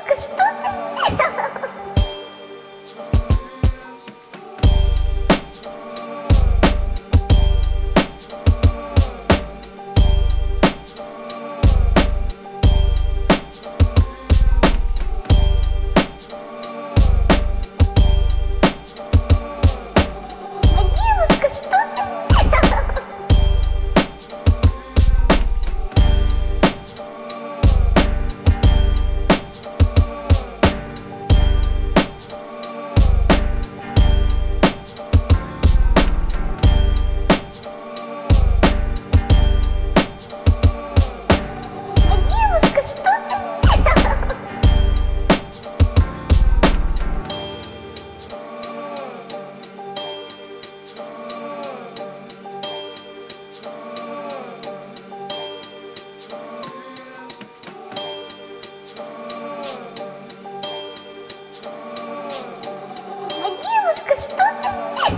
que estúpido.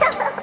Ha ha ha!